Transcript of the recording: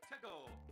to go.